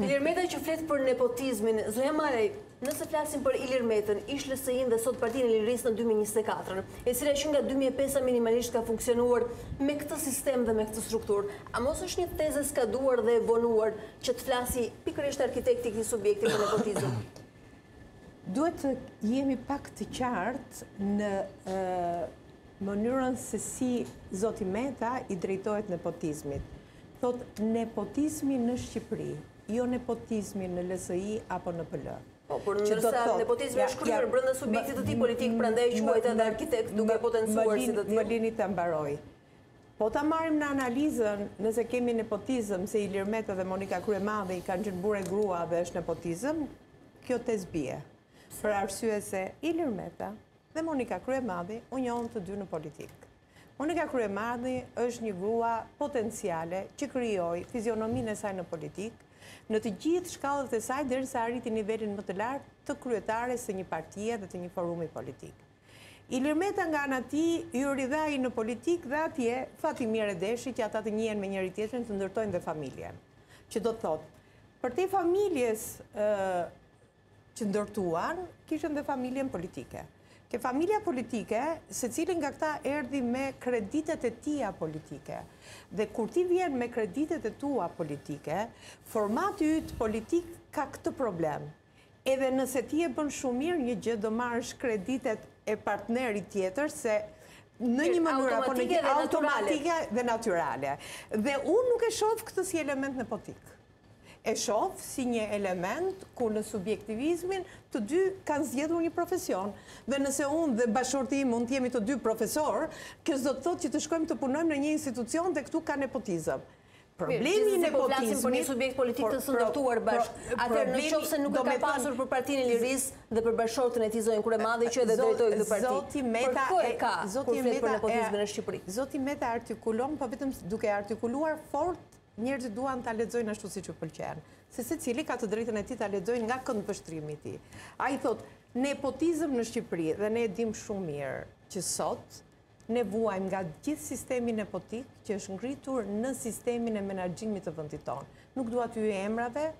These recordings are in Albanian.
Ilir Meta që flet për nepotizmin, zonja Malaj, nëse flasim për Ilir Metën, ish LSI-në dhe sot Partinë e Lirisë në 2024-ën, e cila që nga 2005-a minimalisht ka funksionuar me këtë sistem dhe me këtë strukturë, a mos është një tezë e skaduar dhe e vonuar që të flasë pikërisht arkitekti i këtij subjekti për nepotizëm? Duhet të jemi pak të qartë në mënyrën se si zoti Meta i drejtohet nepotizmit. Thotë nepotizmi në Shqipëri, jo nepotizmi në LSI apo në PL. Po, por ndërsa nepotizmi është krijuar brenda subjektit të tij politik, prandaj e quajta edhe arkitekt, duke e potencuar si të tillë. Më lini ta mbaroj. Po ta marrim në analizën, nëse kemi nepotizëm se Ilir Meta dhe Monika Kryemadhi kanë qenë burrë e grua dhe është nepotizëm, kjo tezë bie. Për arsye se Ilir Meta dhe Monika Kryemadhi u njohën të dy në politikë. Monika Kryemadhi është një grua potenciale që krijoi fizionominë e saj në politikë, në të gjithë shkallët e saj derisa arriti nivelin më të lartë të kryetares së një partie dhe të një forumi politik. Ilir Meta nga ana tij u rrit dhe ai në politikë dhe atje fati i mirë e deshi që ata të njihen me njëri-tjetrin të ndërtojnë dhe familjen. Që do të thotë, përtej familjes që ndërtuan, kishin dhe familjen politike. Ke familja politike, secili nga këta erdhi me kreditet e tia politike. Dhe kur ti vjen me kreditet e tua politike, formati yt politik ka këtë problem. Edhe nëse ti e bën shumë mirë një gjë, do marrësh kreditet e partnerit tjetër, se në një mënyrë apo një gjë automatike dhe natyrale. Dhe unë nuk e shohë këtë si element nepotik. E shoh si një element ku në subjektivizmin të dy kanë zgjedhur një profesion. Dhe nëse unë dhe bashkëshorti im mund të jemi të dy profesorë, kjo s'do të thotë që të shkojmë të punojmë në një institucion dhe këtu ka nepotizëm. Problemi i nepotizmit, por problemi, domethënë, zoti Meta e artikulon, po vetëm duke e artikuluar fort Njerëzit duan ta lexojnë ashtu siç u pëlqen, se secili ka të drejtën e tij ta lexojë nga këndvështrimi i tij. Ai thotë, Nepotizëm në Shqipëri dhe ne e dimë shumë mirë që sot ne vuajmë nga gjithë sistemi nepotik që është ngritur në sistemin e menaxhimit të vendit tonë. Nuk dua t'u hyj emrave,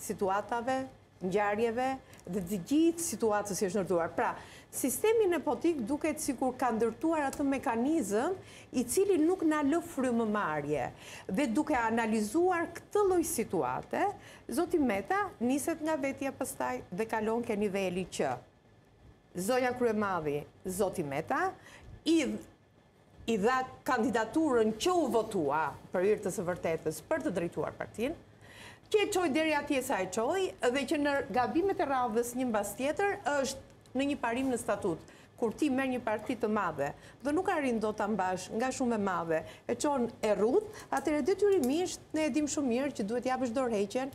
situatave, ngjarjeve dhe të gjithë situatës si është ndërtuar. Pra, sistemi nepotik duket sikur ka ndërtuar atë mekanizëm i cili nuk na lë frymëmarrje. Dhe duke analizuar këtë lloj situate, zoti Meta niset nga vetja pastaj dhe kalon ke niveli që zonja Kryemadhi, zoti Meta, i i dha kandidaturën që u votua për hir të së vërtetës për të drejtuar partinë, që e çoi deri atje sa e çoi dhe që në gabimet e radhës një mbas tjetër është në një parim në statut. Kur ti merr një parti të madhe dhe nuk arrin dot ta mbash nga shumë e madhe e çon e rrudh, atëherë detyrimisht ne e dimë shumë mirë që duhet të japësh dorëheqjen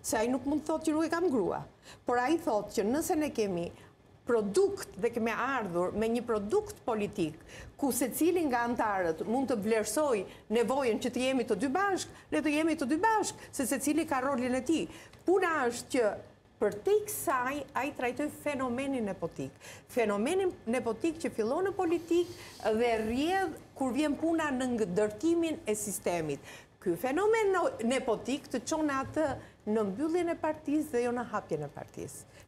se ai nuk mund të thotë që nuk e kam grua, por ai thotë që nëse ne kemi produkt dhe kemi ardhur me një produkt politik ku secili nga anëtarët mund të vlerësojë nevojën që të jemi të dy bashkë, le të jemi të dy bashkë, se secili ka rolin e tij. Puna është që përtej kësaj ai trajtoi fenomenin nepotik. Fenomenin nepotik që fillon në politikë dhe rrjedh kur vjen puna në ndërtimin e sistemit. Ky fenomen nepotik të çon atë në mbylljen e partisë dhe jo në hapjen e partisë.